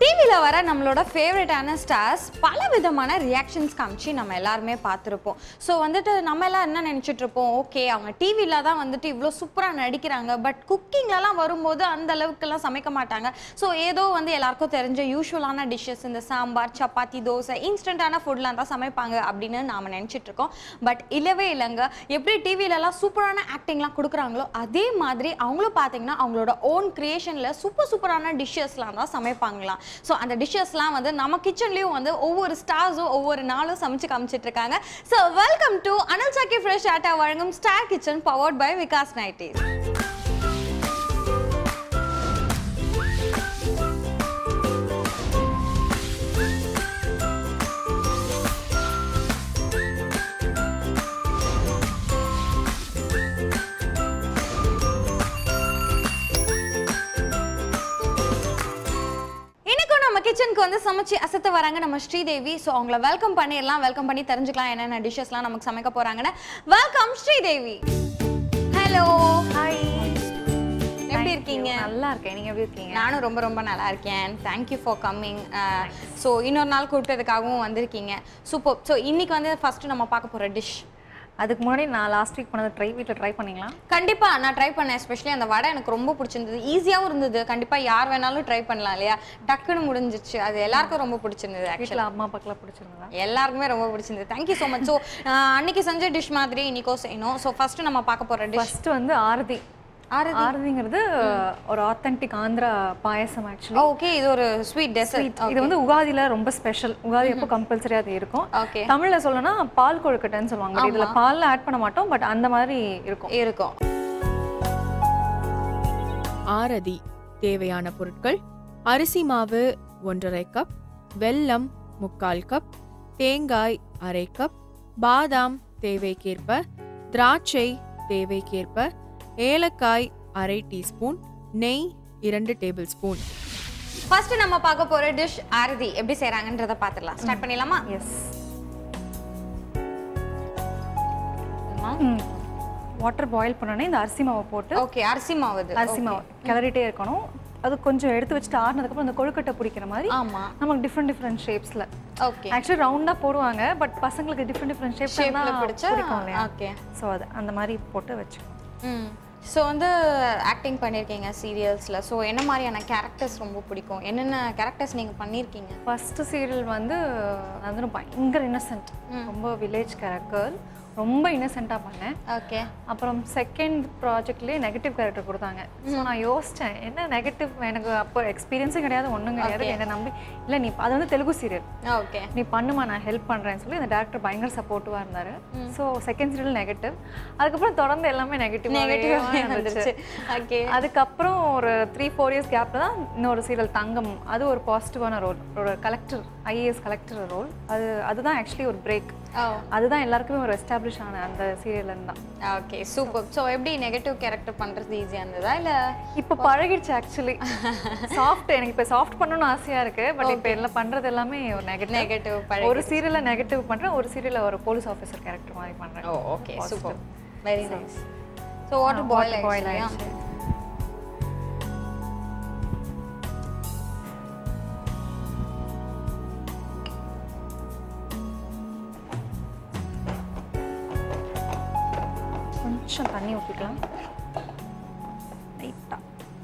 டிவியில் வர நம்மளோட ஃபேவரட்டான ஸ்டார்ஸ் பல விதமான ரியாக்ஷன்ஸ் காமிச்சு நம்ம எல்லாருமே பார்த்துருப்போம். ஸோ வந்துட்டு நம்ம எல்லாம் என்ன நினச்சிட்டு இருப்போம்? ஓகே அவங்க டிவியில் தான் வந்துட்டு இவ்வளோ சூப்பராக நடிக்கிறாங்க. பட் குக்கிங்லலாம் வரும்போது அந்த அளவுக்குலாம் சமைக்க மாட்டாங்க. ஸோ ஏதோ வந்து எல்லாருக்கும் தெரிஞ்ச யூஸ்வலான டிஷ்ஷஸ் இந்த சாம்பார் சப்பாத்தி தோசை இன்ஸ்டண்ட்டான ஃபுட்லாம் தான் சமைப்பாங்க அப்படின்னு நாம் நினச்சிட்டு இருக்கோம். பட் இல்லவே இல்லைங்க. எப்படி டிவிலலாம் சூப்பரான ஆக்டிங்லாம் கொடுக்குறாங்களோ அதே மாதிரி அவங்களும் பார்த்தீங்கன்னா அவங்களோட ஓன் க்ரியேஷனில் சூப்பர் சூப்பரான டிஷ்ஷஸ்லாம் தான் சமைப்பாங்களாம். ஸோ அந்த டிஷ்ஷஸ்லாம் வந்து நம்ம கிச்சன்லேயும் வந்து ஒவ்வொரு ஸ்டார்ஸும் ஒவ்வொரு நாளும் சமைச்சு காமிச்சிட்டு இருக்காங்க ஸோ வெல்கம் டு அனல் சாக்கி ஃப்ரெஷ் ஆட்டா வழங்கும் Star Kitchen powered by Vikas nighties கிச்சனுக்கு வந்து சமைச்சு அசத்த வராங்க நம்ம ஸ்ரீதேவி. ஸோ அவங்கள வெல்கம் பண்ணிடலாம். வெல்கம் பண்ணி தெரிஞ்சுக்கலாம் என்னென்ன டிஷ்ஷஸ்லாம் நமக்கு சமைக்க போறாங்கன்னு. வெல்கம் ஸ்ரீதேவி. ஹலோ ஹாய் எப்படி இருக்கீங்க? நல்லா இருக்கேன். நீங்க எப்படி இருக்கீங்க? நானும் ரொம்ப ரொம்ப நல்லா இருக்கேன். தேங்க்யூ ஃபார் கம்மிங் ஸோ இன்னொரு நாள் கூப்பிட்டதுக்காகவும் வந்திருக்கீங்க. சூப்பர் ஸோ இன்னைக்கு வந்து ஃபர்ஸ்ட் நம்ம பார்க்க போகிற டிஷ் அதுக்கு முன்னாடி நான் லாஸ்ட் வீக் பண்ணது ட்ரை வீட்டில் ட்ரை பண்ணீங்களா? கண்டிப்பா நான் ட்ரை பண்ணேன். எஸ்பெஷலி அந்த வடை எனக்கு ரொம்ப பிடிச்சிருந்தது. ஈஸியாகவும் இருந்தது. கண்டிப்பா யார் வேணாலும் ட்ரை பண்ணலாம் இல்லையா? டக்குன்னு முடிஞ்சிச்சு. அது எல்லாருக்கும் ரொம்ப பிடிச்சிருந்தது ஆக்சுவலி வீட்டில் அம்மா அப்பாக்கெல்லாம் பிடிச்சிருந்ததா? எல்லாருக்குமே ரொம்ப பிடிச்சிருந்தது. தேங்க்யூ ஸோ மச் ஸோ அன்னைக்கு செஞ்ச டிஷ் மாதிரி இன்னைக்கோ செய்யணும். ஸோ ஃபர்ஸ்ட் நம்ம பார்க்க போற டிஷ் ஃபர்ஸ்ட் வந்து ஆரதி. ஆரதிங்கிறது ஒரு authentic Andhra payasam actually okay இது ஒரு ஸ்வீட் டெசர்ட் இது வந்து உகாதில ரொம்ப ஸ்பெஷல் உகாதி அப்போ கம்பல்சரி அது இருக்கும். ஓகே தமிழ்ல சொல்லணும்னா பால் கொழுக்கட்டைன்னு சொல்லுவாங்க. But இதுல பால்ல ஆட் பண்ண மாட்டோம் பட் அந்த மாதிரி இருக்கும். இருக்கும். ஆரதி தேவையான பொருட்கள். அரிசி மாவு ஒன்றரை கப் வெல்லம் முக்கால் கப் தேங்காய் அரை கப் பாதாம் தேவைக்கேற்ப. திராட்சை தேவைக்கேற்ப. ஏலக்காய் அரை டீஸ்பூன் நெய் இரண்டு டேபிள் ஸ்பூன். ஃபர்ஸ்ட் நம்ம பார்க்க போற டிஷ் ஆரதி எப்படி செய்றாங்கன்றத பார்த்துடலாம். ஸ்டார்ட் பண்ணிடலாமா? எஸ் வாட்டர் பாயில் பண்ணோன்னே இந்த அரிசி மாவை போட்டு ஓகே அரிசி மாவு இது அரிசி மாவு கிளறிட்டே இருக்கணும். அது கொஞ்சம் எடுத்து வச்சுட்டு ஆறுனதுக்கப்புறம் அந்த கொழுக்கட்டை பிடிக்கிற மாதிரி ஆமா. நமக்கு டிஃப்ரெண்ட் டிஃப்ரெண்ட் ஷேப்ஸ்ல ஓகே ஆக்சுவலி ரவுண்டா போடுவாங்க பட் பசங்களுக்கு டிஃப்ரெண்ட் டிஃப்ரெண்ட் ஷேப்ஸ் ஷேப்ல பிடிச்சா ஓகே ஸோ அது அந்த மாதிரி போட்டு வச்சு. ம். ஸோ வந்து ஆக்டிங் பண்ணியிருக்கீங்க சீரியல்ஸில் ஸோ என்ன மாதிரியான கேரக்டர்ஸ் ரொம்ப பிடிக்கும்? என்னென்ன கேரக்டர்ஸ் நீங்கள் பண்ணியிருக்கீங்க ஃபர்ஸ்ட் சீரியல் வந்து அது வந்து பயங்கர இன்னசென்ட் ரொம்ப வில்லேஜ் கேரக்டர் ரொம்ப இன்னசென்ட்டாக பண்ணேன். ஓகே அப்புறம் செகண்ட் ப்ராஜெக்ட்லேயே நெகட்டிவ் கேரக்டர் கொடுத்தாங்க. ஸோ நான் யோசித்தேன் என்ன நெகட்டிவ் எனக்கு அப்போ எக்ஸ்பீரியன்ஸும் கிடையாது ஒன்றும் கிடையாது. என்னை நம்பி இல்லை நீ அது வந்து தெலுங்கு சீரியல் ஓகே நீ பண்ணுமா நான் ஹெல்ப் பண்ணுறேன்னு சொல்லி அந்த டேரக்டர் பயங்கர சப்போர்ட்டிவாக இருந்தார். ஸோ செகண்ட் சீரியல் நெகட்டிவ் அதுக்கப்புறம் தொடர்ந்து எல்லாமே நெகட்டிவ் நெகட்டிவ் ஓகே அதுக்கப்புறம் ஒரு த்ரீ ஃபோர் இயர்ஸ் கேப்பில் தான் இன்னொரு சீரியல் தங்கம். அது ஒரு பாசிட்டிவான ரோல் ஒரு கலெக்டர் ஐஏஎஸ் கலெக்டர் ரோல் அது அதுதான் ஆக்சுவலி ஒரு பிரேக் அதுதான் எல்லாருக்குமே ஒரு எஸ்டாப்ளிஷ் ஆன அந்த சீரியல்லேருந்து தான். ஓகே சூப்பர் ஸோ எப்படி நெகட்டிவ் கேரக்டர் பண்ணுறது ஈஸியாக இருந்ததா இல்லை? இப்போ பழகிடுச்சு ஆக்சுவலி சாஃப்ட் எனக்கு இப்போ சாஃப்ட் பண்ணணும்னு ஆசையாக இருக்கு பட் இப்போ எல்லாம் பண்ணுறது எல்லாமே ஒரு நெகட்டிவ் நெகட்டிவ் ஒரு சீரியல்ல நெகட்டிவ் பண்ணுறேன் ஒரு சீரியல்ல ஒரு போலீஸ் ஆஃபீஸர் கேரக்டர் மாதிரி பண்ணுறேன் okay super very nice so water boil boil ஆயிடுச்சு கொஞ்சம் தண்ணி ஊற்றிக்கலாம் லைட்டாக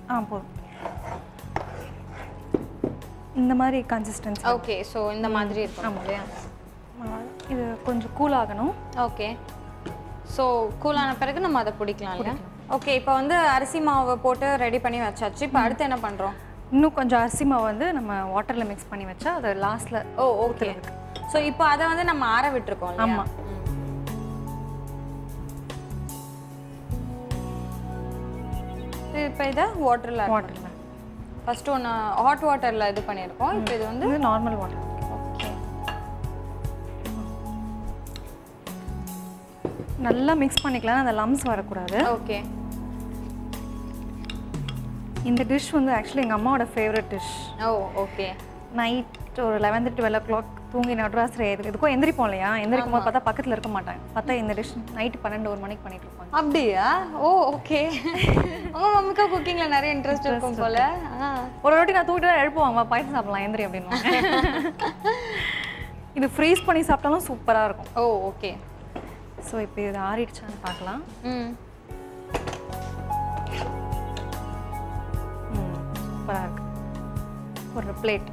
ஆ. போதும். இந்த மாதிரி கன்சிஸ்டன்சி ஓகே ஸோ இந்த மாதிரி இருக்கும் ஆமாம் இல்லையா? இது கொஞ்சம் கூல் ஆகணும். ஓகே ஸோ கூலான பிறகு நம்ம அதை பிடிக்கலாம் இல்லையா? ஓகே இப்போ வந்து அரிசி மாவை போட்டு ரெடி பண்ணி வச்சாச்சு. இப்போ அடுத்து என்ன பண்ணுறோம் இன்னும் கொஞ்சம் அரிசி மாவு வந்து நம்ம வாட்டரில் மிக்ஸ் பண்ணி வச்சா அது லாஸ்ட்டில் ஓ ஓகே ஸோ இப்போ அதை வந்து நம்ம ஆற விட்டுருக்கோம் இல்லையா? இப்போ இதை வாட்டரில் வாட்டரில் ஃபர்ஸ்ட் ஒன்று ஹாட் வாட்டரில் இது பண்ணியிருக்கோம். இப்போ இது வந்து நார்மல் வாட்டர் ஓகே நல்லா மிக்ஸ் பண்ணிக்கலாம். அந்த லம்ஸ் வரக்கூடாது. ஓகே இந்த டிஷ் வந்து ஆக்சுவலி எங்கள் அம்மாவோட favourite dish oh okay night ஒரு லெவன்த்து டுவெல் ஓ கிளாக் தூங்கி நடுராசிரி எது எதுக்கும் எந்திரிப்போம் இல்லையா? எந்திரிக்கும் போது பார்த்தா பக்கத்தில் இருக்க மாட்டாங்க. பார்த்தா இந்த டிஷ் நைட்டு பன்னெண்டு ஒரு மணிக்கு பண்ணிட்டு இருப்பாங்க அப்படியா? ஓ ஓகே உங்க மம்மிக்கா குக்கிங்ல நிறைய இன்ட்ரெஸ்ட் இருக்கும் போல. ஒரு வாட்டி நான் தூக்கிட்டு தான் எழுப்புவாங்க பாயசம் சாப்பிடலாம் எந்திரி அப்படின்னு இது ஃப்ரீஸ் பண்ணி சாப்பிட்டாலும் சூப்பராக இருக்கும். ஓ ஓகே ஸோ இப்போ இது ஆறிடுச்சான்னு பார்க்கலாம். ம். சூப்பராக இருக்கு. ஒரு பிளேட்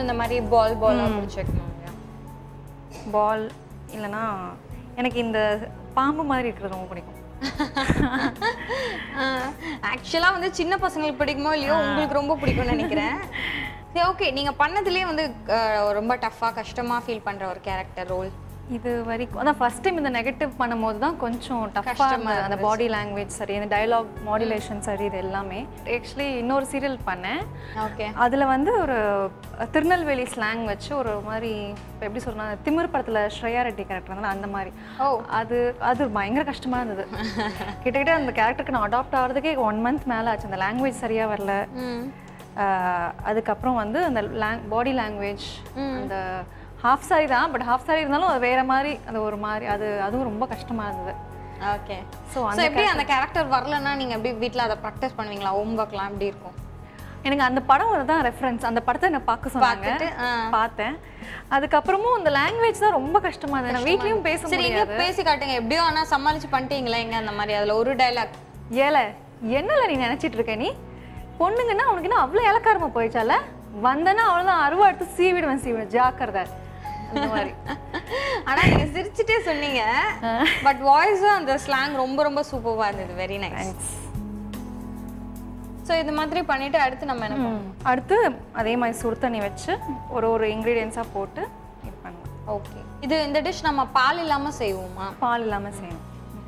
இந்த மாதிரி பால் பாலாக பிடிச்சி வைக்கணும் இல்லையா? பால் இல்லைன்னா எனக்கு இந்த பாம்பு மாதிரி இருக்கிறது ரொம்ப பிடிக்கும். ஆக்சுவலாக வந்து சின்ன பசங்களுக்கு பிடிக்குமோ இல்லையோ உங்களுக்கு ரொம்ப பிடிக்கும்னு நினைக்கிறேன். சரி ஓகே நீங்கள் பண்ணதுலேயே வந்து ரொம்ப டஃப்பாக கஷ்டமாக ஃபீல் பண்ணுற ஒரு கேரக்டர் ரோல் இது வரைக்கும் அதான் ஃபர்ஸ்ட் டைம் இந்த நெகட்டிவ் பண்ணும்போது தான் கொஞ்சம் டஃப்பாக இருந்தது அந்த பாடி லாங்குவேஜ் சரி இந்த டயலாக் மாடுலேஷன் சரி இது எல்லாமே. ஆக்சுவலி இன்னொரு சீரியல் பண்ணேன். ஓகே. அதில் வந்து ஒரு திருநெல்வேலி ஸ்லாங் வச்சு ஒரு மாதிரி இப்போ எப்படி சொல்றேன்னா திமிர் படத்தில் ஸ்ரேயா ரெட்டி கேரக்டர் இருந்தாலும் அந்த மாதிரி. ஓ. அது அது பயங்கர கஷ்டமா இருந்தது. கிட்டத்தட்ட அந்த கேரக்டருக்கு நான் அடாப்ட் ஆகிறதுக்கே ஒன் மந்த் மேலே ஆச்சு. அந்த லாங்குவேஜ் சரியா வரல. அதுக்கப்புறம் வந்து அந்த லாங் பாடி லாங்குவேஜ் அந்த ஹாஃப் சாரி தான் பட் ஹாஃப் சாரி இருந்தாலும் அது வேற மாதிரி அந்த ஒரு மாதிரி அது அதுவும் ரொம்ப கஷ்டமா இருந்தது. ஓகே ஸோ ஸோ எப்படி அந்த கேரக்டர் வரலன்னா நீங்கள் எப்படி வீட்டில் அதை ப்ராக்டிஸ் பண்ணுவீங்களா? ஹோம் ஒர்க்லாம் எப்படி இருக்கும்? எனக்கு அந்த படம் தான் ரெஃபரன்ஸ் அந்த படத்தை என்ன பார்க்க சொன்னாங்க. பார்த்தேன். அதுக்கப்புறமும் அந்த லாங்குவேஜ் தான் ரொம்ப கஷ்டமா இருந்தது. நான் வீட்லயும் பேச முடியாது. பேசி காட்டுங்க. எப்படியோ ஆனா சமாளிச்சு பண்ணிட்டீங்களா? எங்க அந்த மாதிரி? அதுல ஒரு டைலாக் ஏல என்னல நீ நினைச்சிட்டு இருக்க நீ? பொண்ணுங்கன்னா உனக்கு என்ன அவ்வளோ இலக்காரமா போயிடுச்சால? வந்தனா அவ்வளோதான் அருவா எடுத்து சீவிடுவேன் சீவிடுவேன். ஜாக்கிரதை. மாதிரி. ஆனா நீங்க சிரிச்சுட்டே சொன்னீங்க பட் வாய்ஸும் அந்த ஸ்லாங் ரொம்ப ரொம்ப சூப்பர்வா இருந்தது. வெரி நைஸ் ஸோ இது மாதிரி பண்ணிட்டு அடுத்து நம்ம என்ன அடுத்து அதே மாதிரி சுடு தண்ணி வச்சு ஒரு ஒரு இன்க்ரீடியன்ஸாக போட்டு இது பண்ணலாம். ஓகே இது இந்த டிஷ் நம்ம பால் இல்லாம செய்வோமா? பால் இல்லாமல் செய்யணும்.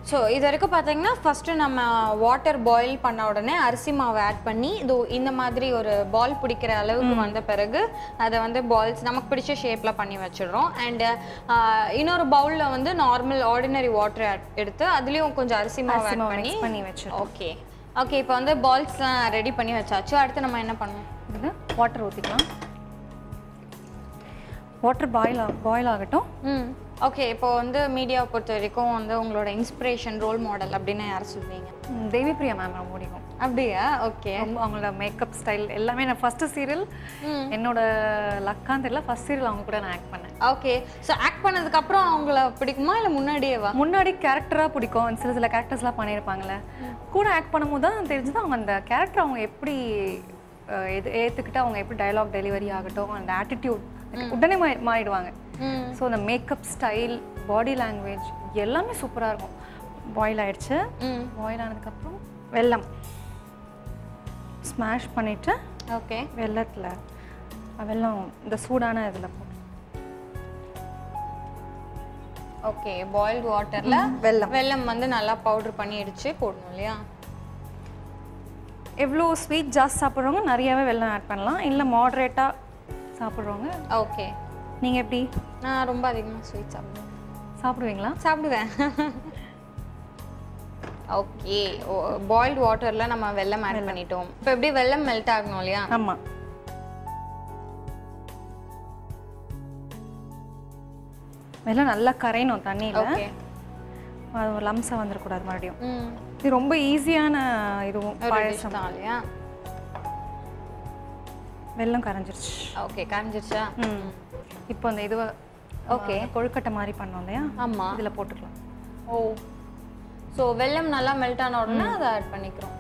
ஸோ இது வரைக்கும் பார்த்தீங்கன்னா ஃபஸ்ட்டு நம்ம வாட்டர் பாயில் பண்ண உடனே அரிசி மாவை ஆட் பண்ணி இது இந்த மாதிரி ஒரு பால் பிடிக்கிற அளவுக்கு வந்த பிறகு அதை வந்து பால்ஸ் நமக்கு பிடிச்ச ஷேப்பில் பண்ணி வச்சிடுறோம். அண்டு இன்னொரு பவுலில் வந்து நார்மல் ஆர்டினரி வாட்டர் எடுத்து அதுலேயும் கொஞ்சம் அரிசி மாவு ஆட் பண்ணி பண்ணி வச்சிடுறோம். ஓகே ஓகே இப்போ வந்து பால்ஸ்லாம் ரெடி பண்ணி வச்சாச்சு. அடுத்து நம்ம என்ன பண்ணுவோம் இது வாட்டர் ஊற்றிக்கலாம் வாட்டர் பாயில் பாயில் ஆகட்டும். ம். ஓகே இப்போ வந்து மீடியாவை பொறுத்த வரைக்கும் வந்து உங்களோட இன்ஸ்பிரேஷன் ரோல் மாடல் அப்படின்னு யாரை சொல்வீங்க? ம், தேவி பிரியா மேம் ரொம்ப பிடிக்கும். அப்படியா? ஓகே அவங்களோட மேக்கப் ஸ்டைல் எல்லாமே நான் ஃபர்ஸ்ட் சீரியல் என்னோட லக்கான்னு தெரியல ஃபர்ஸ்ட் சீரியல் அவங்க கூட நான் ஆக்ட் பண்ணேன். ஓகே ஸோ ஆக்ட் பண்ணதுக்கு அப்புறம் அவங்கள பிடிக்குமா இல்லை முன்னாடியேவா? முன்னாடி கேரக்டராக பிடிக்கும். சில சில கேரக்டர்ஸ்லாம் பண்ணியிருப்பாங்கல்ல. கூட ஆக்ட் பண்ணும்போது தான் தெரிஞ்சது அவங்க அந்த கேரக்டர் அவங்க எப்படி எது ஏற்றுக்கிட்டு அவங்க எப்படி டயலாக் டெலிவரி ஆகட்டும் அந்த ஆட்டிடியூட் உடனே மாறிடுவாங்க. ஸோ அந்த மேக்கப் ஸ்டைல் பாடி லாங்குவேஜ் எல்லாமே சூப்பராக இருக்கும். பாயில் ஆயிடுச்சு. பாயில் ஆனதுக்கப்புறம் வெல்லம். ஸ்மாஷ் பண்ணிவிட்டு ஓகே. வெள்ளத்தில் வெல்லம் இந்த சூடான இதில் போட்டு ஓகே பாயில்டு வாட்டர்ல வெல்லம். வெல்லம் வந்து நல்லா பவுடர் பண்ணி இடிச்சு போடணும் இல்லையா? எவ்வளோ ஸ்வீட் ஜாஸ்தி சாப்பிட்றவங்க நிறையவே வெல்லம் ஆட் பண்ணலாம். இல்லை மாட்ரேட்டாக சாப்பிட்றவங்க ஓகே. நீங்கள் எப்படி? நான் ரொம்ப அதிகமாக ஸ்வீட் சாப்பிடுவேன். சாப்பிடுவீங்களா? சாப்பிடுவேன். ஓகே. பாயில்டு வாட்டர்ல நம்ம வெல்லம் ஆட் பண்ணிட்டோம். இப்போ எப்படி வெல்லம் மெல்ட் ஆகணும் இல்லையா? ஆமாம் வெல்லம் நல்லா கரையணும் தண்ணியில். லம்ஸாக வந்துடக்கூடாது மறுபடியும். இது ரொம்ப ஈஸியான இதுவும் பாயசம். இல்லையா? வெல்லம் கரைஞ்சிருச்சு. ஓகே காமிச்சிருச்சா ம். இப்போ அந்த இதுவை ஓகே கொழுக்கட்டை மாதிரி பண்ணோம் இல்லையா? ஆமா. இதில் போட்டுக்கலாம். ஓ. ஸோ வெல்லம் நல்லா மெல்ட் ஆன உடனே அதை ஆட் பண்ணிக்கிறோம்.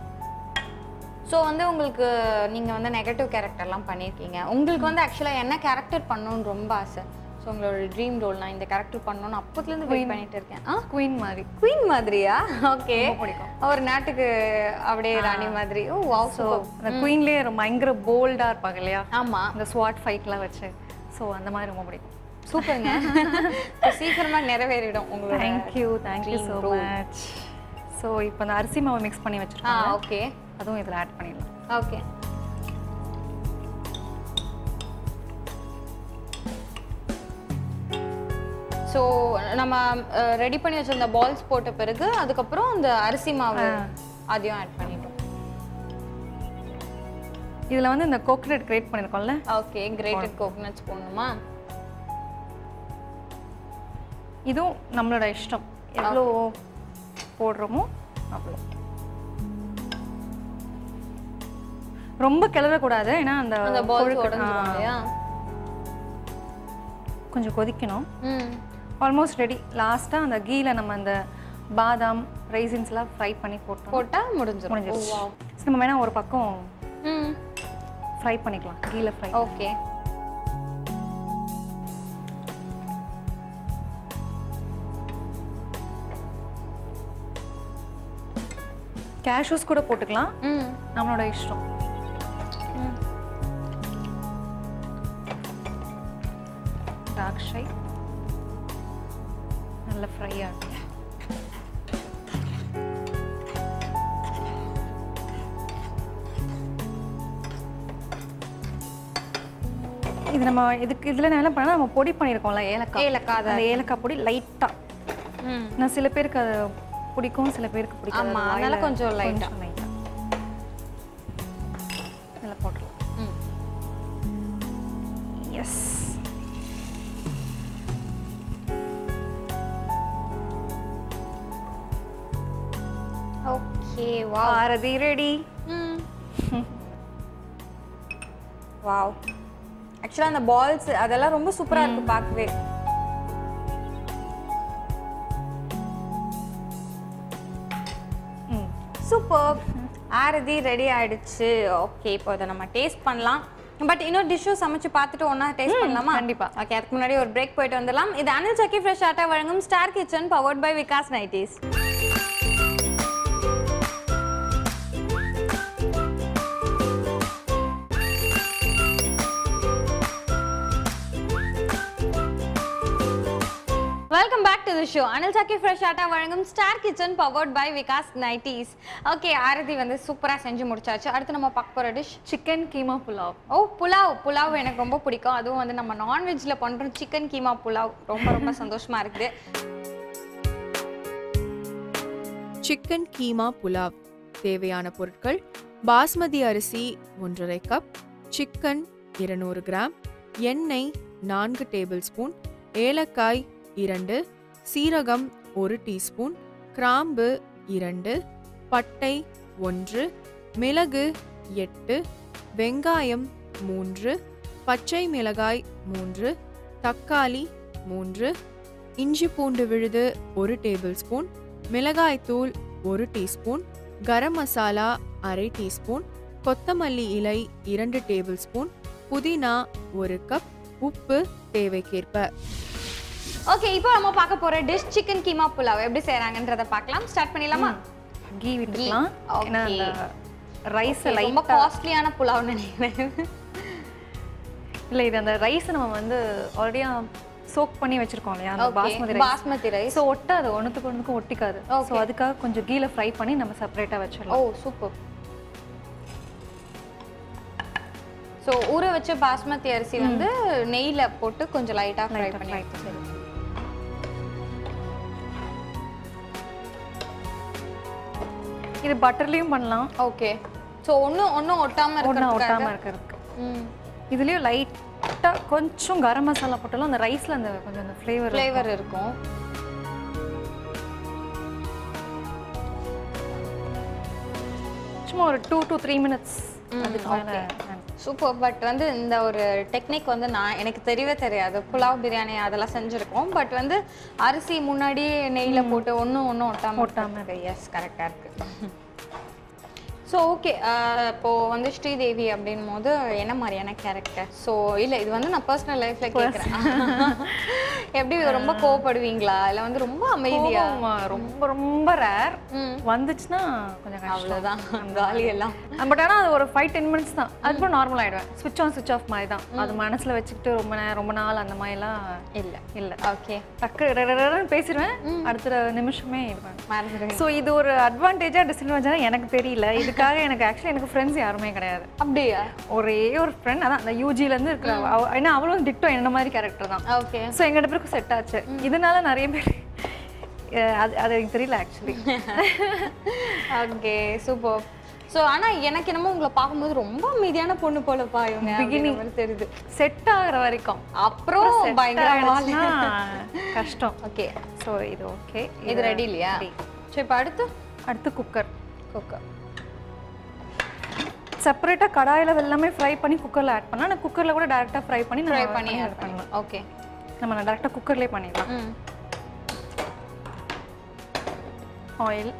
ஸோ வந்து உங்களுக்கு நீங்கள் வந்து நெகட்டிவ் கேரக்டர்லாம் பண்ணியிருக்கீங்க. உங்களுக்கு வந்து ஆக்சுவலாக என்ன கேரக்டர் பண்ணணும்னு ரொம்ப ஆசை? ஸோ உங்களோட ட்ரீம் ரோல் நான் இந்த கேரக்டர் பண்ணணும்னு அப்போத்துலேருந்து வெயிட் பண்ணிட்டு இருக்கேன். ஆ? குயின் மாதிரி. குயின் மாதிரியா? ஓகே பிடிக்கும். ஒரு நாட்டுக்கு அப்படியே ராணி மாதிரி. ஓ வாவ் ஸோ அந்த குயின்லேயே ரொம்ப பயங்கர போல்டாக இருப்பாங்க இல்லையா? ஆமா. அந்த ஸ்வாட் ஃபைட்லாம் வச்சு. ஸோ அந்த மாதிரி ரொம்ப பிடிக்கும். சூப்பருங்க சீக்கிரமா நிறைவேறிடும் உங்களோட thank you thank you so. Much so இப்போ அந்த அரிசி மாவு மிக்ஸ் பண்ணி வச்சுருக்கோம் ஓகே அதுவும் இதில் ஆட் பண்ணிடலாம். ஓகே ஸோ நம்ம ரெடி பண்ணி வச்சிருந்த பால்ஸ் போட்ட பிறகு அதுக்கப்புறம் அந்த அரிசி மாவு அதையும் ஆட் பண்ணிட்டோம். இதில் வந்து இந்த கோகனட் கிரேட் பண்ணியிருக்கோம்ல ஓகே கிரேட்டட் கோகனட்ஸ் போடணுமா? இதுவும் நம்மளோட இஷ்டம். எவ்வளோ போடுறோமோ அவ்வளோ ரொம்ப கிளறக்கூடாது ஏன்னா அந்த கொஞ்சம் கொதிக்கணும். ஆல்மோஸ்ட் ரெடி லாஸ்ட்டாக அந்த கீல நம்ம அந்த பாதாம் ரைசின்ஸ்லாம் ஃப்ரை பண்ணி போட்டோம். போட்டா முடிஞ்சிரும். முடிஞ்சிருச்சு. ஓ, wow. So, நம்ம வேணா ஒரு பக்கம் ம். ஃப்ரை பண்ணிக்கலாம். கீல ஃப்ரை ஓகே. கேஷ்யூஸ் கூட போட்டுக்கலாம். நம்மளோட இஷ்டம். திராட்சை நல்ல ஃப்ரை ஆகும் இது நம்ம இதுக்கு இதில் நான் என்ன பண்ணா நம்ம பொடி பண்ணியிருக்கோம்ல ஏலக்காய். ஏலக்காய் அந்த ஏலக்காய் பொடி லைட்டாக நான் சில பேருக்கு அது பிடிக்கும் சில பேருக்கு பிடிக்காது. ஆமா, அது அதனால கொஞ்சம் light ஆ. கொஞ்சம் light ஆ. இதுல போட்டுடலாம் ம். எஸ் ஓகே வா ஆரதி ரெடி வாவ். ஆக்சுவலாக அந்த பால்ஸ் அதெல்லாம் ரொம்ப சூப்பரா இருக்கு பார்க்கவே. சூப்பர் ஆரதி ரெடி ஆயிடுச்சு. ஓகே இப்போ அதை நம்ம டேஸ்ட் பண்ணலாம். பட் இன்னொரு டிஷ்ஷும் சமைச்சு பார்த்துட்டு ஒன்றா டேஸ்ட் பண்ணலாமா? கண்டிப்பா. ஓகே அதுக்கு முன்னாடி ஒரு பிரேக் போயிட்டு வந்துடலாம். இது அனில் சக்கி ஃப்ரெஷ் ஆட்டா வழங்கும் Star Kitchen powered by Vikas nighties to show Anil Chakki Fresh Atta வழங்கும் Star Kitchen powered by Vikas nighties okay Aarathi வந்து சூப்பராக செஞ்சு முடிச்சாச்சு. அடுத்து நம்ம பார்க்க போகிற dish chicken keema pulao oh pulao. Pulao எனக்கு ரொம்ப பிடிக்கும். அதுவும் வந்து நம்ம நான்வெஜ்ல பண்றோம் சிக்கன் கீமா புலாவ் ரொம்ப ரொம்ப சந்தோஷமா இருக்குது. சிக்கன் கீமா புலாவ் தேவையான பொருட்கள் பாஸ்மதி அரிசி ஒன்றரை கப் சிக்கன் இருநூறு கிராம் எண்ணெய் நான்கு டேபிள் ஸ்பூன் ஏலக்காய் இரண்டு சீரகம் ஒரு டீஸ்பூன் கிராம்பு இரண்டு பட்டை ஒன்று மிளகு எட்டு வெங்காயம் மூன்று பச்சை மிளகாய் மூன்று தக்காளி மூன்று இஞ்சி பூண்டு விழுது ஒரு டேபிள் ஸ்பூன் மிளகாய்த்தூள் ஒரு டீஸ்பூன் கரம் மசாலா அரை டீஸ்பூன் கொத்தமல்லி இலை இரண்டு டேபிள் ஸ்பூன் புதினா ஒரு கப் உப்பு தேவைக்கேற்ப. ஓகே இப்போ நம்ம பார்க்க போற டிஷ் சிக்கன் கீமா புலாவ் எப்படி செய்றாங்கன்றத பார்க்கலாம். ஸ்டார்ட் பண்ணிடலாமா? Key Ghee. ஏன்னா. ரைஸ் ரொம்ப லைட்டாக காஸ்ட்லியான புலாவ் நினைக்கிறேன். இல்லை இது அந்த ரைஸ் நம்ம வந்து ஆல்ரெடியா சோக் பண்ணி வச்சிருக்கோம் இல்லையா? அந்த basmati rice basmati rice so ஒட்டாது ஒன்றுத்துக்கு ஒன்றுக்கும் ஒட்டிக்காது. ஸோ அதுக்காக கொஞ்சம் கீல ஃப்ரை பண்ணி நம்ம செப்பரேட்டாக ஓ வச்சிடலாம் சூப்பர் ஸோ ஊற வச்ச பாஸ்மதி அரிசி வந்து நெய்ல போட்டு கொஞ்சம் லைட்டா ஃப்ரை பண்ணி. சரி இது பட்டர்லேயும் பண்ணலாம். ஓகே. ஸோ ஒன்றும் ஒன்றும் ஒட்டாம ஒன்றா இருக்கிறதுக்காக? ஒட்டாமல் இருக்கிறதுக்கு. ம். இதுலேயும் லைட்டாக கொஞ்சம் கரம் மசாலா போட்டாலும் அந்த ரைஸில் அந்த கொஞ்சம் அந்த ஃப்ளேவர் ஃப்ளேவர் இருக்கும். சும்மா ஒரு டூ டு த்ரீ மினிட்ஸ் அதுக்கு மேலே சூப்பர் பட் வந்து இந்த ஒரு டெக்னிக் வந்து நான் எனக்கு தெரியவே தெரியாது. புலாவ் பிரியாணி அதெல்லாம் செஞ்சுருக்கோம். பட் வந்து அரிசி முன்னாடி நெய்யில் போட்டு ஒன்றும் ஒன்றும் ஒட்டாம ஒட்டாம. எஸ் கரெக்டாக இருக்கு. ஸோ ஓகே இப்போ வந்து ஸ்ரீதேவி அப்படின் போது என்ன மாதிரியான கேரக்டர் ஸோ இல்லை இது வந்து நான் பர்சனல் லைஃப்பில் கேட்குறேன் எப்படி ரொம்ப கோவப்படுவீங்களா? இல்லை வந்து ரொம்ப அமைதியா? கோபம் ரொம்ப ரொம்ப ரேர் வந்துச்சுன்னா கொஞ்சம் அவ்வளோதான் காலி எல்லாம். பட் ஆனால் அது ஒரு ஃபைவ் டென் மினிட்ஸ் தான். அதுக்கப்புறம் நார்மல் ஆயிடுவேன். ஸ்விட்ச் ஆன் ஸ்விட்ச் ஆஃப் மாதிரி தான். அது மனசுல வச்சுக்கிட்டு ரொம்ப நேரம் ரொம்ப நாள் அந்த மாதிரிலாம் இல்லை. இல்லை. ஓகே டக்கு பேசிடுவேன். அடுத்த நிமிஷமே ஸோ இது ஒரு அட்வான்டேஜா டிஸ்அட்வான்டேஜா எனக்கு தெரியல. இதுக்காக எனக்கு ஆக்சுவலி எனக்கு ஃப்ரெண்ட்ஸ் யாருமே கிடையாது. அப்படியா? ஒரே ஒரு ஃப்ரெண்ட் அதான் அந்த யூஜிலேருந்து இருக்கிற ஏன்னா அவளும் டிக்டோ என்ன மாதிரி கேரக்டர் தான். ஓகே. ஸோ எங்க ரெண்டு பேருக்கும் செட் ஆச்சு இதனால நிறைய பேர் அது அது எனக்கு தெரியல ஆக்சுவலி ஓகே சூப்பர் ஸோ ஆனா எனக்கு என்னமோ உங்களை பார்க்கும்போது ரொம்ப அமைதியான பொண்ணு போலப்பா இவங்க மாதிரி தெரியுது. செட் ஆகுற வரைக்கும். அப்புறம் பயங்கரமா கஷ்டம். ஓகே. ஸோ இது ஓகே இது ரெடி இல்லையா? சரி இப்போ அடுத்து? அடுத்து குக்கர் குக்கர் செப்பரேட்டாக கடாயில் எல்லாமே ஃப்ரை பண்ணி குக்கரில் ஆட் பண்ணலாம். நான் குக்கரில் கூட டேரெக்டாக ஃப்ரை பண்ணி ஃப்ரை பண்ணி ஆட் பண்ணலாம். ஓகே நம்ம நான் டேரெக்டாக குக்கர்லேயே பண்ணிடலாம். ஆயில்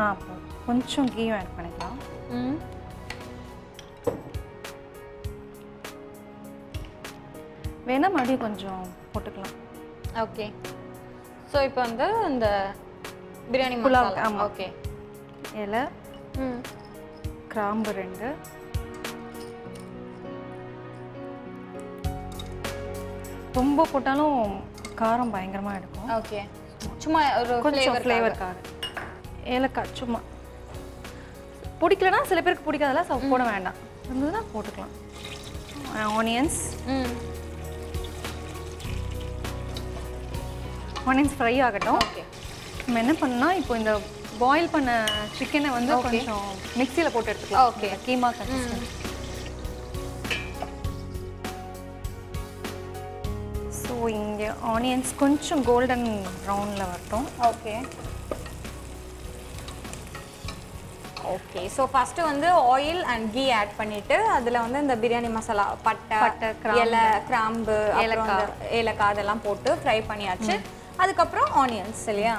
ஆ கொஞ்சம் கீயும் ஆட் பண்ணிக்கலாம். ம். வேணா மறுபடியும் கொஞ்சம் போட்டுக்கலாம். ஓகே ஸோ இப்போ வந்து இந்த பிரியாணி மசாலா. ஓகே இலை கிராம்பு ரெண்டு. ரொம்ப போட்டாலும் காரம் பயங்கரமாக எடுக்கும். ஓகே. சும்மா ஒரு கொஞ்சம் ஃப்ளேவர் ஃப்ளேவருக்காக ஏலக்காய் சும்மா. பிடிக்கலனா சில பேருக்கு பிடிக்காதெல்லாம் ச போட வேண்டாம். இருந்ததுன்னா போட்டுக்கலாம். ஆனியன்ஸ் ஆனியன்ஸ் ஃப்ரை ஆகட்டும். ஓகே. நம்ம என்ன பண்ணா இப்போ இந்த பாயில் பண்ண சிக்கனை வந்து கொஞ்சம் மிக்சியில் போட்டு எடுத்துக்கலாம். இந்த கீமா கன்சிஸ்டன்சி ஸோ இங்கே ஆனியன்ஸ் கொஞ்சம் கோல்டன் ப்ரௌனில் வரட்டும். ஓகே ஓகே ஸோ ஃபஸ்ட்டு வந்து ஆயில் அண்ட் கீ ஆட் பண்ணிட்டு அதில் வந்து இந்த பிரியாணி மசாலா பட்டை பட்டை, கிராம்பு. இலை கிராம்பு இந்த ஏலக்காய். அதெல்லாம் போட்டு ஃப்ரை பண்ணியாச்சு. அதுக்கப்புறம் ஆனியன்ஸ் இல்லையா?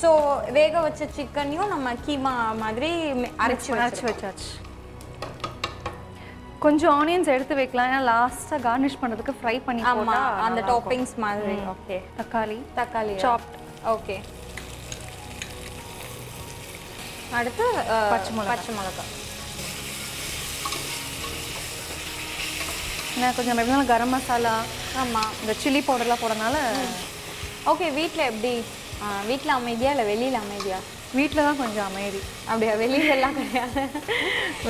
ஸோ வேக வச்ச சிக்கனையும் நம்ம கீமா மாதிரி அரைச்சு அரைச்சி வச்சு வச்சாச்சு. கொஞ்சம் ஆனியன்ஸ் எடுத்து வைக்கலாம். ஏன்னா லாஸ்ட்டாக கார்னிஷ் பண்ணுறதுக்கு ஃப்ரை பண்ணி ஆமா போட்டா அந்த டாப்பிங்ஸ் மாதிரி. ஓகே தக்காளி தக்காளி Chopped. ஓகே அடுத்து அஹ், பச்சை மிளகாய். பச்சை மிளகாய். ஏன்னா கொஞ்சம் எப்படினாலும் கரம் மசாலா ஆமா. இந்த சில்லி பவுடர்லாம் போடனால ஓகே வீட்டில் எப்படி வீட்டில் அமைதியா இல்லை வெளியில் அமைதியா? வீட்டில் தான் கொஞ்சம் அமைதி. அப்படியா? வெளியில எல்லாம் கிடையாது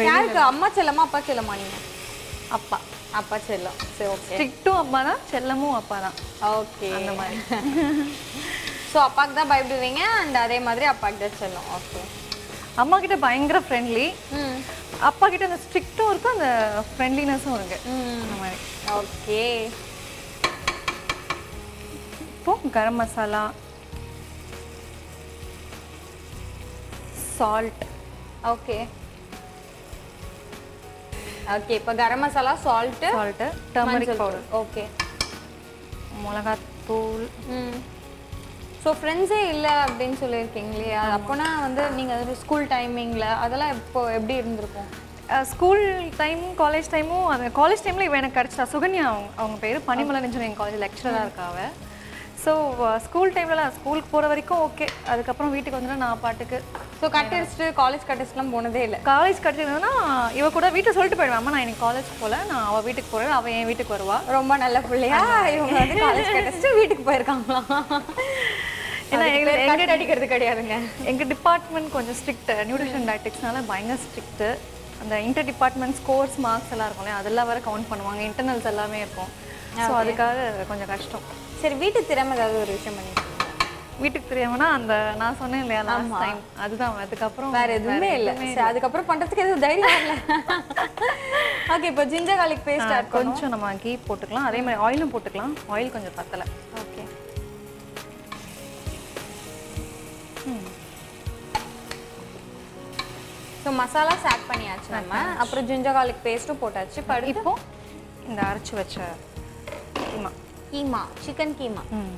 யாருக்கு? அம்மா செல்லமா அப்பா செல்லமா நீங்க? அப்பா. அப்பா செல்லம். சரி ஓகே ஸ்ட்ரிக்ட்டும் அப்பா தான் செல்லமும் அப்பா தான். ஓகே. அந்த மாதிரி. ஸோ அப்பாவுக்கு தான் பயப்படுவீங்க அண்ட் அதே மாதிரி அப்பாவுக்கு தான் செல்லம். ஓகே அம்மா கிட்ட பயங்கர ஃப்ரெண்ட்லி அப்பா கிட்ட அந்த ஸ்ட்ரிக்ட்டும் இருக்கும் அந்த ஃப்ரெண்ட்லினஸும் இருக்கு. அந்த மாதிரி. ஓகே இப்போ garam masala. Salt okay okay இப்போ garam masala salt salt turmeric powder okay மிளகாத்தூள். ஸோ ஃப்ரெண்ட்ஸே இல்லை அப்படின்னு சொல்லியிருக்கீங்களே அது அப்போனா வந்து நீங்கள் ஸ்கூல் டைமிங்கில் அதெல்லாம் இப்போ எப்படி இருந்திருக்கும்? ஸ்கூல் டைமும் காலேஜ் டைமும் அந்த காலேஜ் டைமில் இவன் எனக்கு கிடச்சிட்டா. சுகன்யா அவங்க அவங்க பேர் பனிமலர் இன்ஜினியரிங் காலேஜ் லெக்சராக இருக்காவ ஸோ ஸ்கூல் டைம்லலாம் ஸ்கூலுக்கு போகிற வரைக்கும் ஓகே அதுக்கப்புறம் வீட்டுக்கு வந்துட்டு நான் பாட்டுக்கு ஸோ கட்டடிச்சிட்டு காலேஜ் கட்டடிச்சுலாம் போனதே இல்லை. காலேஜ் கட்டிருந்ததுன்னா இவ கூட வீட்டில் சொல்லிட்டு போயிடுவேன் அம்மா நான் இன்னைக்கு காலேஜ் போகல நான் அவள் வீட்டுக்கு போகிறேன் அவள் என் வீட்டுக்கு வருவா. ரொம்ப நல்ல பிள்ளையா இவங்க வந்து காலேஜ் கட்டடிச்சிட்டு வீட்டுக்கு போயிருக்காங்களாம் ஏன்னா கட் அடிக்கிறது கிடையாதுங்க. எங்கள் டிபார்ட்மெண்ட் கொஞ்சம் ஸ்ட்ரிக்ட் நியூட்ரிஷன் டயட்டிக்ஸ்னால பயங்கர ஸ்ட்ரிக்ட்டு அந்த இன்டர் டிபார்ட்மெண்ட் ஸ்கோர்ஸ் மார்க்ஸ் எல்லாம் இருக்கும் அதெல்லாம் வேற கவுண்ட் பண்ணுவாங்க. இன்டர்னல்ஸ் எல்லாமே இருக்கும். ஸோ அதுக்காக கொஞ்சம் கஷ்டம். சரி வீட்டு திறமை ஏதாவது ஒரு விஷயம் பண்ணிருக்கீங்க வீட்டுக்கு தெரியாமனா அந்த நான் சொன்னேன் இல்லையா லாஸ்ட் டைம் அதுதான் அதுக்கப்புறம் வேற எதுவுமே இல்லை. அதுக்கப்புறம் பண்றதுக்கு எதுவும் தைரியம் இல்லை ஓகே இப்போ ஜிஞ்சர் garlic பேஸ்ட் ஆட் கொஞ்சம் நம்ம கீ போட்டுக்கலாம். அதே மாதிரி ஆயிலும் போட்டுக்கலாம். ஆயில் கொஞ்சம் பத்தலை. ஓகே ஸோ மசாலாஸ் ஆட் பண்ணியாச்சு நம்ம. அப்புறம் ஜிஞ்சர் garlic பேஸ்ட்டும் போட்டாச்சு. இப்போ இந்த அரைச்சி வச்ச கீமா. கீமா சிக்கன் கீமா. ம்.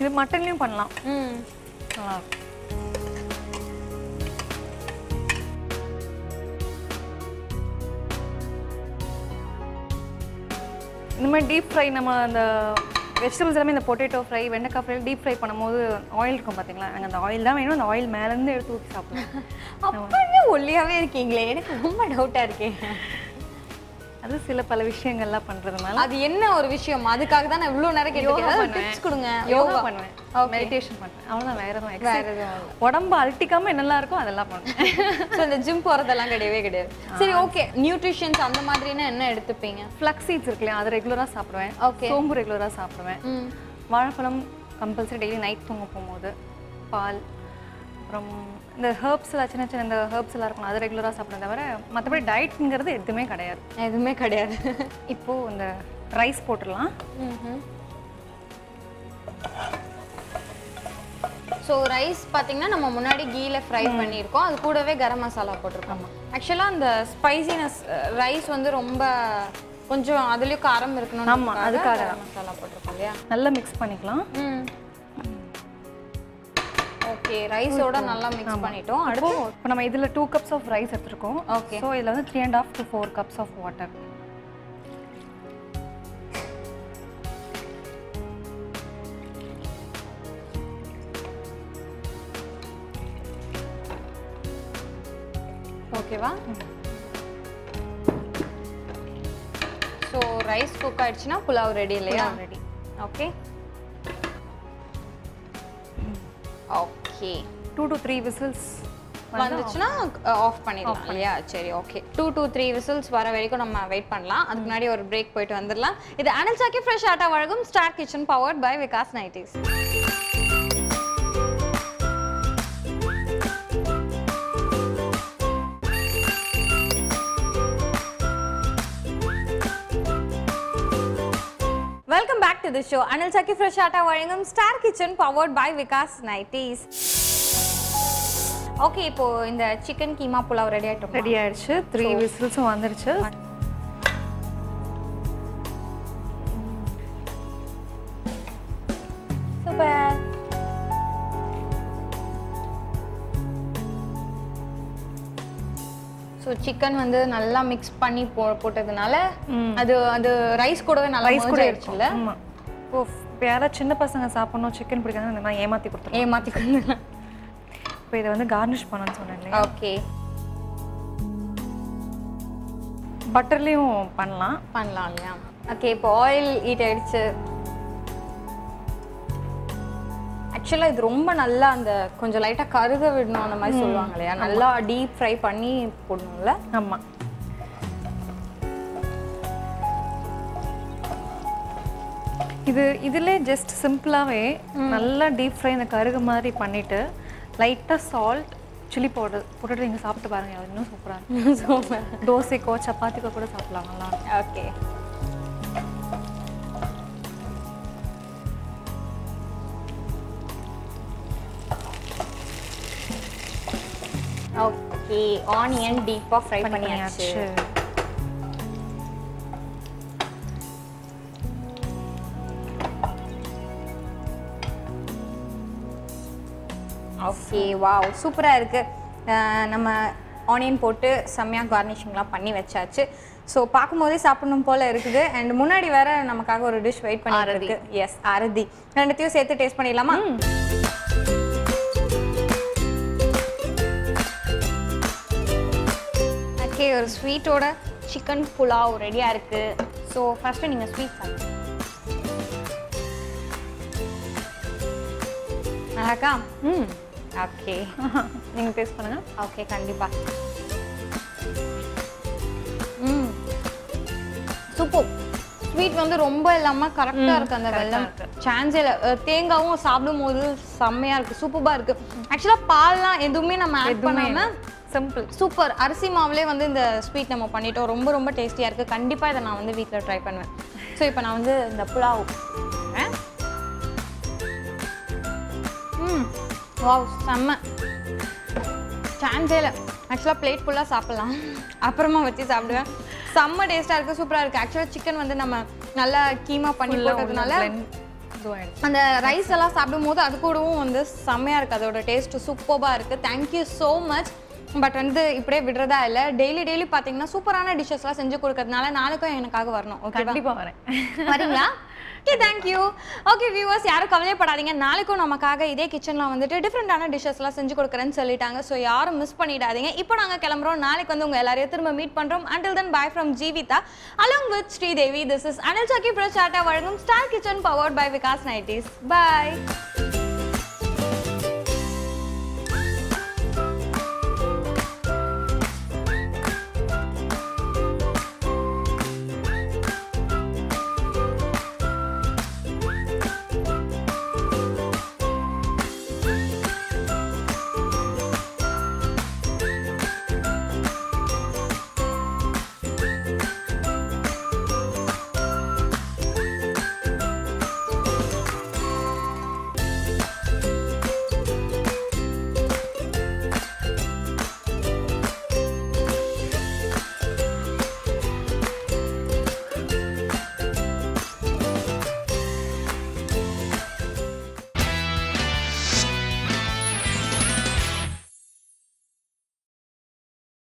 இது மட்டன்லேயும் பண்ணலாம். ம். நல்லா இருக்கும். இந்த மாதிரி டீப் ஃப்ரை நம்ம அந்த வெஜிடபிள்ஸ் எல்லாமே இந்த பொட்டேட்டோ ஃப்ரை வெண்டைக்காய் ஃப்ரை டீப் ஃப்ரை பண்ணும்போது ஆயில் இருக்கும் பார்த்தீங்களா எனக்கு அந்த ஆயில் தான் வேணும். அந்த ஆயில் மேலேருந்து எடுத்து ஊற்றி சாப்பிடுவேன். அப்பவே ஒல்லியாவே இருக்கீங்களே. எனக்கு ரொம்ப டவுட்டா இருக்கேன் அது சில பல விஷயங்கள்லாம் பண்ணுறதுனால அது என்ன ஒரு விஷயம்? அதுக்காக தான் நான் இவ்வளவு நேரம் பண்ணுவேன். டிப்ஸ் கொடுங்க. யோகா பண்ணுவேன். மெடிடேஷன் பண்ணுறேன் அவ்வளோதான் வேற எதுவும் வேற. எதுவும். உடம்பு அழட்டிக்காம என்னெல்லாம் இருக்கோ அதெல்லாம் பண்ணுவேன். ஸோ இந்த ஜிம் போகிறதெல்லாம் கிடையவே கிடையாது. சரி ஓகே நியூட்ரிஷன்ஸ் அந்த மாதிரினா என்ன எடுத்துப்பீங்க? ஃப்ளக்ஸ் சீட்ஸ் இருக்கு இல்லையா அது ரெகுலராக சாப்பிடுவேன். Okay. சோம்பு ரெகுலராக சாப்பிடுவேன். வாழைப்பழம் கம்பல்சரி டெய்லி நைட் தூங்க போகும்போது பால் அப்புறம் இந்த ஹெர்ப்ஸில் சின்ன சின்ன இந்த ஹெர்ப்ஸ் எல்லாம் இருக்கும் அது ரெகுலராக சாப்பிடுறத தவிர மற்றபடி டயட்ங்கிறது எதுவுமே கிடையாது. எதுவுமே கிடையாது. இப்போது இந்த ரைஸ் போட்டுடலாம். ஸோ ரைஸ் பார்த்தீங்கன்னா நம்ம முன்னாடி கீல ஃப்ரை பண்ணியிருக்கோம். அது கூடவே கரம் மசாலா போட்டிருக்கோம். ஆக்சுவலாக அந்த ஸ்பைசினஸ் ரைஸ் வந்து ரொம்ப கொஞ்சம் அதுலேயும் காரம் இருக்கணும் ஆமா, அதுக்காக மசாலா போட்டிருக்கோம் இல்லையா? நல்லா மிக்ஸ் பண்ணிக்கலாம். ம். ஓகே ரைஸோட நல்லா மிக்ஸ் பண்ணிட்டோம். அடுத்து? இப்போ நம்ம இதில் டூ கப்ஸ் ஆஃப் ரைஸ் எடுத்துருக்கோம். Okay. ஸோ இதில் வந்து three and half to four cups of water ஓகேவா ஸோ ரைஸ் குக் ஆயிடுச்சுன்னா புலாவ் ரெடி இல்லையா? Ready okay okay two to three whistles வந்துச்சுன்னா ஆஃப் பண்ணிடலாம். இல்லையா சரி okay two two three whistles வர வரைக்கும் நம்ம வெயிட் பண்ணலாம். அதுக்கு முன்னாடி ஒரு பிரேக் போயிட்டு வந்துடலாம். இது அனில் சாக்கி ஃப்ரெஷ் ஆட்டா வழங்கும் Star Kitchen powered by Vikas nighties welcome back to the show Anil Chakki Fresh Atta வழங்கும் Star Kitchen powered by Vikas nighties okay இப்போ இந்த சிக்கன் கீமா புலாவ் ரெடி ஆயிட்டோம்? ரெடி ஆயிடுச்சு. த்ரீ விசில்ஸும் வந்துருச்சு. சூப்பர் ஸோ சிக்கன் வந்து நல்லா மிக்ஸ் பண்ணி போ போட்டதுனால அது அது ரைஸ் கூடவே நல்லா ரைஸ் கூட ஆமாம் இப்போ யாராவது சின்ன பசங்க சாப்பிடணும் சிக்கன் பிடிக்காதுன்னு மாதிரி ஏமாற்றி கொடுத்துருவோம் ஏமாத்திக்கணும் இப்போ இதை வந்து கார்னிஷ் பண்ணணும்னு சொன்னேன் ஓகே பட்டர்லேயும் பண்ணலாம். பண்ணலாம் இல்லையா? ஓகே இப்போ ஆயில் ஹீட் ஆயிடுச்சு. ஆக்சுவலாக இது ரொம்ப நல்லா அந்த கொஞ்சம் லைட்டாக கருக விடணும் அந்த மாதிரி சொல்லுவாங்க இல்லையா? நல்லா டீப் ஃப்ரை பண்ணி போடணும்ல? ஆமாம் இது இதிலே ஜஸ்ட் சிம்பிளாகவே நல்லா டீப் ஃப்ரை இந்த கருகு மாதிரி பண்ணிட்டு லைட்டாக சால்ட் சில்லி பவுடர் போட்டுட்டு நீங்கள் சாப்பிட்டு பாருங்க. அது இன்னும் சூப்பராக இருக்கும் தோசைக்கோ சப்பாத்திக்கோ கூட சாப்பிடலாம். நல்லா. ஓகே. ஓகே ஆனியன் டீப்பாக ஃப்ரை பண்ணியாச்சு. ஓகே வாவ் சூப்பராக இருக்குது நம்ம ஆனியன் போட்டு செம்மையாக கார்னிஷிங்லாம் பண்ணி வச்சாச்சு. ஸோ பார்க்கும்போதே சாப்பிடணும் போல இருக்குது. அண்ட் முன்னாடி வேற நமக்காக ஒரு டிஷ் வெயிட் பண்ணி இருக்கு. எஸ் அரதி ரெண்டுத்தையும் சேர்த்து டேஸ்ட் பண்ணிடலாமா? ஓகே ஒரு ஸ்வீட்டோட சிக்கன் புலாவ் ரெடியாக இருக்கு. ஸோ ஃபர்ஸ்ட் நீங்கள் ஸ்வீட் சாப்பிடுங்க. நல்லாக்கா ம். ஓகே நீங்கள் டேஸ்ட் பண்ணுங்க. ஓகே கண்டிப்பா. ம். சூப்பர் ஸ்வீட் வந்து ரொம்ப இல்லாம கரெக்டா இருக்கு அந்த வெல்லம் சான்ஸே இல்லை தேங்காவும் சாப்பிடும் போது செம்மையா இருக்கு சூப்பரா இருக்கு. ஆக்சுவலா பால்லாம் எதுவுமே நம்ம ஆட் பண்ணாம சிம்பிள் சூப்பர் அரிசி மாவுலே வந்து இந்த ஸ்வீட் நம்ம பண்ணிட்டோம். ரொம்ப ரொம்ப டேஸ்டியா இருக்கு. கண்டிப்பா இதை நான் வந்து வீட்டில் ட்ரை பண்ணுவேன். ஸோ இப்போ நான் வந்து இந்த புலாவ். வாவ் செம்ம. சான்ஸே இல்லை ஆக்சுவலாக பிளேட் ஃபுல்லாக சாப்பிட்லாம். அப்புறமா வச்சு சாப்பிடுவேன். செம்ம டேஸ்ட்டாக இருக்குது சூப்பராக இருக்குது ஆக்சுவலாக சிக்கன் வந்து நம்ம நல்லா கீமா பண்ணி போட்டதுனால அந்த ரைஸ் எல்லாம் சாப்பிடும் போது அது கூடவும் வந்து செம்மையாக இருக்குது அதோட டேஸ்ட் சூப்பராக இருக்குது தேங்க்யூ ஸோ மச் பட் வந்து இப்படியே விடுறதா இல்லை. டெய்லி டெய்லி பார்த்தீங்கன்னா சூப்பரான டிஷ்ஷஸ்லாம் செஞ்சு கொடுக்கறதுனால நாளைக்கும் எனக்காக வரணும். ஓகே கண்டிப்பாக வரேன். வரீங்களா? ஓகே தேங்க்யூ ஓகே வியூவர்ஸ் யாரும் கவலைப்படாதீங்க நாளைக்கும் நமக்காக இதே கிச்சனில் வந்துட்டு டிஃப்ரெண்டான டிஷ்ஷஸ்லாம் செஞ்சு கொடுக்குறேன்னு சொல்லிட்டாங்க. ஸோ யாரும் மிஸ் பண்ணிடாதீங்க. இப்போ நாங்கள் கிளம்புறோம். நாளைக்கு வந்து உங்கள் எல்லாரையும் திரும்ப மீட் பண்ணுறோம் until then bye from Jeevitha along with Sridevi this is Anil Sakki பிரச்சாட்டா வழங்கும் star kitchen powered by Vikas nighties bye